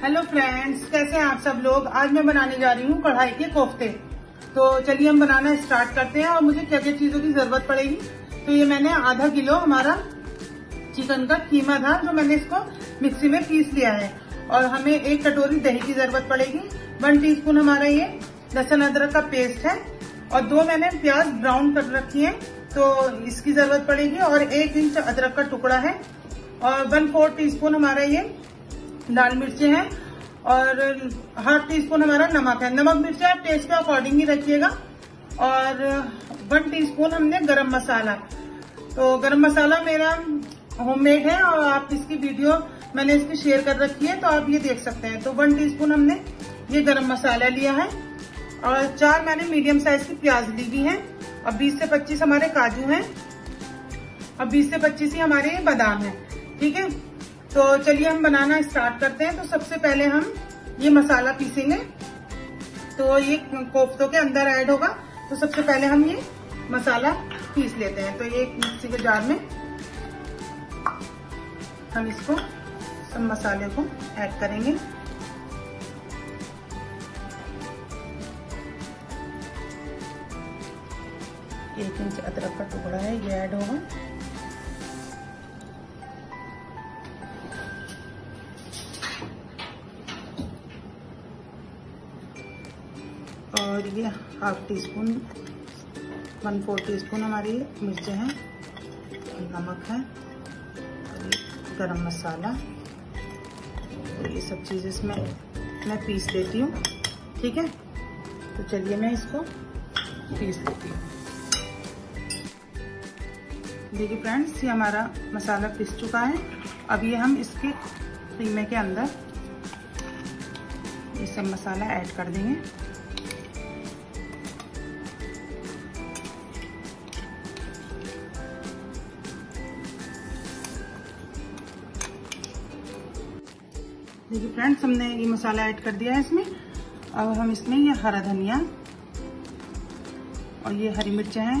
Hello friends कैसे हैं आप सब लोग? आज मैं बनाने जा रही हूँ कढ़ाई के कोफ्ते। तो चलिए हम बनाना स्टार्ट करते हैं और मुझे क्या क्या चीज़ों की ज़रूरत पड़ेगी। तो ये मैंने आधा किलो हमारा चिकन का कीमा था जो मैंने इसको मिक्सी में पीस लिया है। और हमें एक कटोरी दही की ज़रूरत पड़ेगी वन टीस्पून हमारा ये लहसुन अदरक का पेस्ट है। और दो मैंने प्याज ब्राउन कर रखी है तो इसकी ज़रूरत पड़ेगी और एक इंच अदरक का टुकड़ा है। और वन फोर टी स्पून हमारा ये लाल मिर्चें हैं और हाफ़ टी स्पून हमारा नमक है। नमक मिर्च आप टेस्ट के अकॉर्डिंग ही रखिएगा और वन टीस्पून हमने गरम मसाला। तो गरम मसाला मेरा होममेड है और आप इसकी वीडियो मैंने इसकी शेयर कर रखी है तो आप ये देख सकते हैं। तो वन टीस्पून हमने ये गरम मसाला लिया है और चार मैंने मीडियम साइज़ की प्याज ली हुई है। और 20 से 25 हमारे काजू हैं। और 20 से 25 ही हमारे बादाम हैं। ठीक है? तो चलिए हम बनाना स्टार्ट करते हैं। तो सबसे पहले हम ये मसाला पीसेंगे। तो ये कोफ्तों के अंदर ऐड होगा। तो सबसे पहले हम ये मसाला पीस लेते हैं। तो ये मिक्सी के जार में हम इसको, सब मसाले को ऐड करेंगे। एक इंच अदरक का टुकड़ा है, ये ऐड होगा। ये half teaspoon one four teaspoon हमारी मिर्चें हैं, नमक है, और ये गरम मसाला तो ये सब चीज़ इसमें मैं पीस लेती हूँ, ठीक है? तो चलिए मैं इसको पीस लेती हूँ। देखिए फ्रेंड्स ये हमारा मसाला पिस चुका है। अब ये हम इसके कीमे के अंदर ये सब मसाला ऐड कर देंगे। देखिए फ्रेंड्स हमने ये मसाला ऐड कर दिया है इसमें। अब हम इसमें ये हरा धनिया और ये हरी मिर्चें हैं,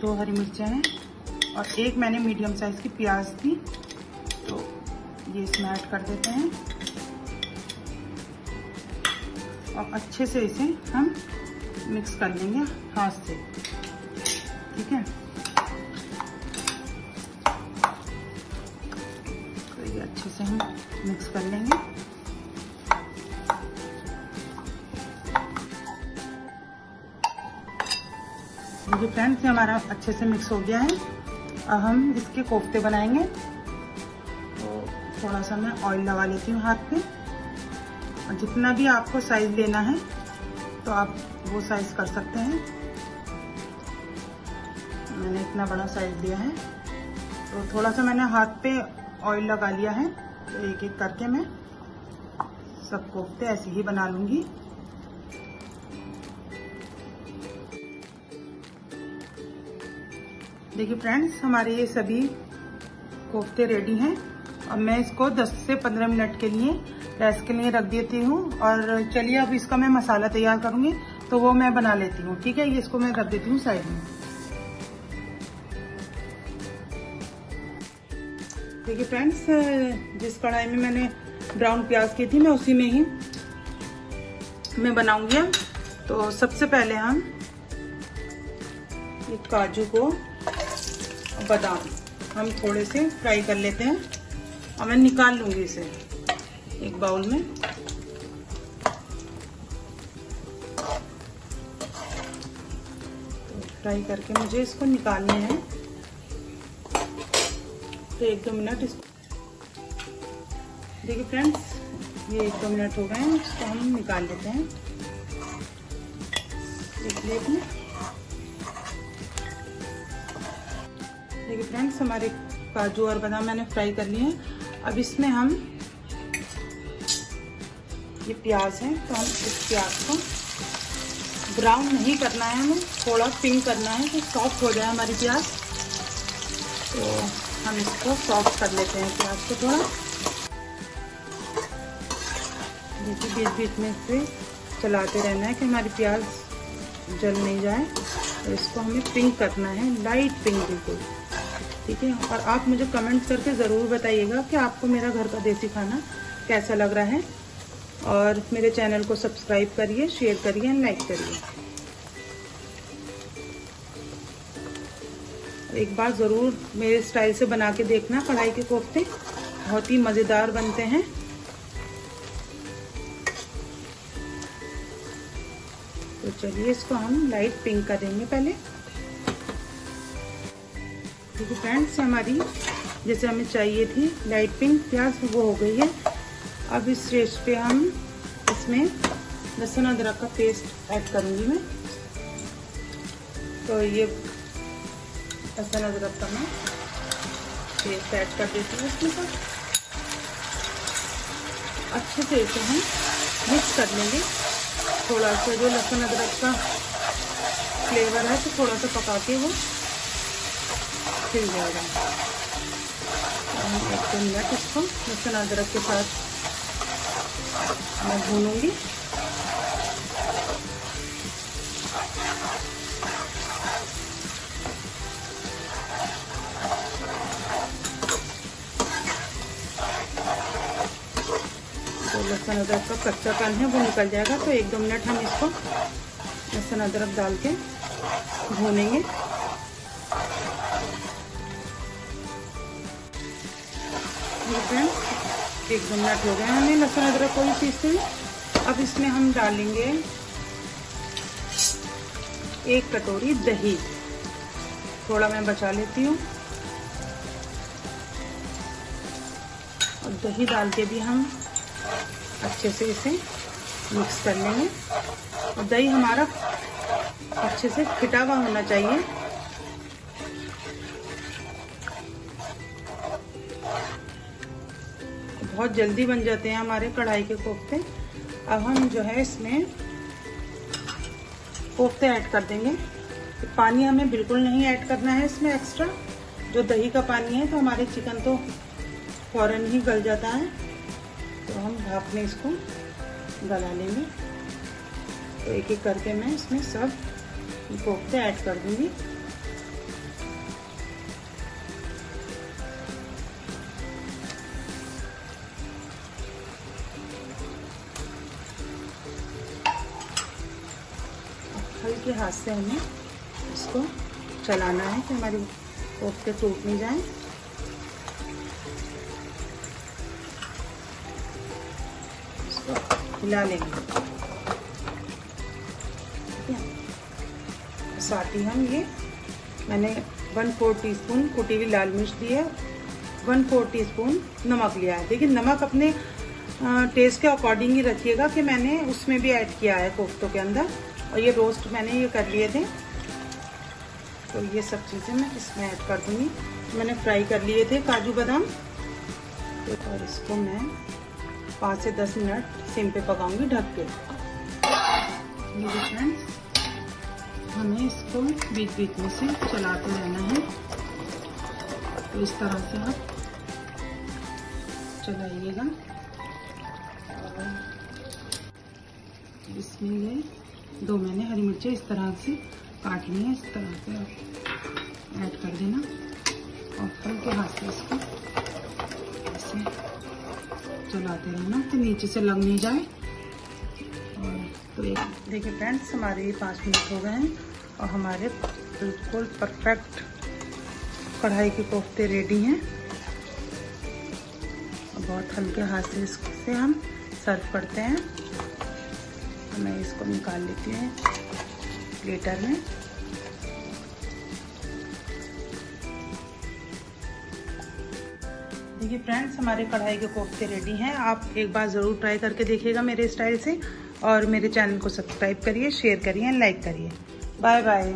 दो हरी मिर्चें हैं और एक मैंने मीडियम साइज़ की प्याज थी तो ये इसमें ऐड कर देते हैं। और अच्छे से इसे हम मिक्स कर लेंगे हाथ से। ठीक है? से हम मिक्स कर लेंगे। देखिए फ्रेंड्स, ये हमारा अच्छे से मिक्स हो गया है। अब हम इसके कोफ्ते बनाएँगे। तो थोड़ा सा मैं ऑयल लगा लेती हूँ हाथ पे। और जितना भी आपको साइज़ लेना है तो आप वो साइज़ कर सकते हैं। मैंने इतना बड़ा साइज़ लिया है। तो थोड़ा सा मैंने हाथ पे ऑयल लगा लिया है। तो एक एक करके मैं सब कोफ्ते ऐसे ही बना लूँगी। देखिए फ्रेंड्स हमारे ये सभी कोफ्ते रेडी हैं। और मैं इसको 10 से 15 मिनट के लिए रेस्ट के लिए रख देती हूँ और चलिए अब इसका मैं मसाला तैयार करूँगी तो वो मैं बना लेती हूँ। ठीक है? ये इसको मैं रख देती हूँ साइड में। देखिए फ्रेंड्स जिस कढ़ाई में मैंने ब्राउन प्याज की थी, मैं उसी में ही मैं बनाऊँगी तो सबसे पहले हम ये काजू को बादाम हम थोड़े से फ्राई कर लेते हैं। और मैं निकाल लूँगी इसे एक बाउल में। तो फ्राई करके मुझे इसको निकालने हैं। तो एक दो मिनट इसको देखिए फ्रेंड्स ये एक दो मिनट हो गए हैं, इसको हम निकाल लेते हैं। एक प्लेट में। देखिए फ्रेंड्स हमारे काजू और बादाम मैंने फ्राई कर लिए हैं। अब इसमें हम ये प्याज है तो हम इस प्याज को ब्राउन नहीं करना है, हमें थोड़ा पिंक करना है तो सॉफ्ट हो जाए हमारी प्याज। तो हम इसको सॉफ्ट कर लेते हैं प्याज को थोड़ा। देखिए बीच बीच में से चलाते रहना है कि हमारी प्याज जल नहीं जाए। तो इसको हमें पिंक करना है लाइट पिंक बिल्कुल। ठीक है? और आप मुझे कमेंट्स करके ज़रूर बताइएगा कि आपको मेरा घर का देसी खाना कैसा लग रहा है। और मेरे चैनल को सब्सक्राइब करिए शेयर करिए एंड लाइक करिए। एक बार ज़रूर मेरे स्टाइल से बना के देखना, कढ़ाई के कोफ्ते। बहुत ही मज़ेदार बनते हैं। तो चलिए इसको हम लाइट पिंक करेंगे पहले। देखिए फ्रेंड्स हमारी, जैसे हमें चाहिए थी लाइट पिंक प्याज वो हो गई है। अब इस स्टेज पे हम इसमें लहसुन अदरक का पेस्ट ऐड करूँगी मैं। तो ये लहसुन अदरक का मैं। पेस्ट ऐड कर देती हूँ इसमें सब अच्छे से इसे हम मिक्स कर लेंगे। थोड़ा सा जो लहसुन अदरक का फ्लेवर है तो थोड़ा सा पका के वो खिल जाएगा। एक दो मिनट इसको लहसुन अदरक के साथ मैं भूनूँगी। लहसुन अदरक का कच्चा कन है, वो निकल जाएगा। तो एक दो मिनट हम इसको लहसुन अदरक डाल के भूनेंगे। एक दो मिनट हो गए हमें लहसुन अदरक को भी पीसते अब इसमें हम डालेंगे एक कटोरी दही। थोड़ा मैं बचा लेती हूँ। और दही डाल के भी हम अच्छे से इसे मिक्स कर लेंगे। और दही हमारा अच्छे से फिटा हुआ होना चाहिए। बहुत जल्दी बन जाते हैं हमारे कढ़ाई के कोफ्ते। अब हम जो है इसमें कोफ्ते ऐड कर देंगे। तो पानी हमें बिल्कुल नहीं ऐड करना है इसमें एक्स्ट्रा जो दही का पानी है तो हमारे चिकन तो फ़ौरन ही गल जाता है। तो हम भाप में इसको गला लेंगे तो एक एक करके मैं इसमें सब कोफ्ते ऐड कर दूँगी। हल्के हाथ से हमें इसको चलाना है कि हमारी कोफ्ते टूट नहीं जाए। हिला लेंगे साथ ही हम ये। मैंने वन फोर टीस्पून कुटी हुई लाल मिर्च दी है। वन फोर टीस्पून नमक लिया है। देखिए नमक अपने टेस्ट के अकॉर्डिंग ही रखिएगा कि मैंने उसमें भी ऐड किया है कोफ्तों के अंदर। और ये रोस्ट मैंने ये कर लिए थे। तो ये सब चीज़ें मैं इसमें ऐड कर दूँगी। मैंने फ्राई कर लिए थे काजू बादाम। तो और इसको मैं पाँच से दस मिनट सिम पे पकाऊँगी ढक के। फ्रेंड्स हमें इसको बीच बीच में से चलाते रहना है। तो इस तरह से आप चलाइएगा। इसमें ये दो मैंने हरी मिर्चें इस तरह से काट ली है, इस तरह से आप ऐड कर देना। और हल्के हाथ से इसको ऐसे चलाते रहना तो नीचे से लग नहीं जाए। तो देखिए फ्रेंड्स हमारे पाँच मिनट हो गए हैं और हमारे बिल्कुल परफेक्ट कढ़ाई के कोफ्ते रेडी हैं। बहुत हल्के हाथ से इससे हम सर्व करते हैं। मैं इसको निकाल लेती हूँ प्लेटर में। देखिए फ्रेंड्स हमारे कढ़ाई के कोफ्ते रेडी हैं। आप एक बार ज़रूर ट्राई करके देखिएगा मेरे स्टाइल से और मेरे चैनल को सब्सक्राइब करिए शेयर करिए लाइक करिए। Bye bye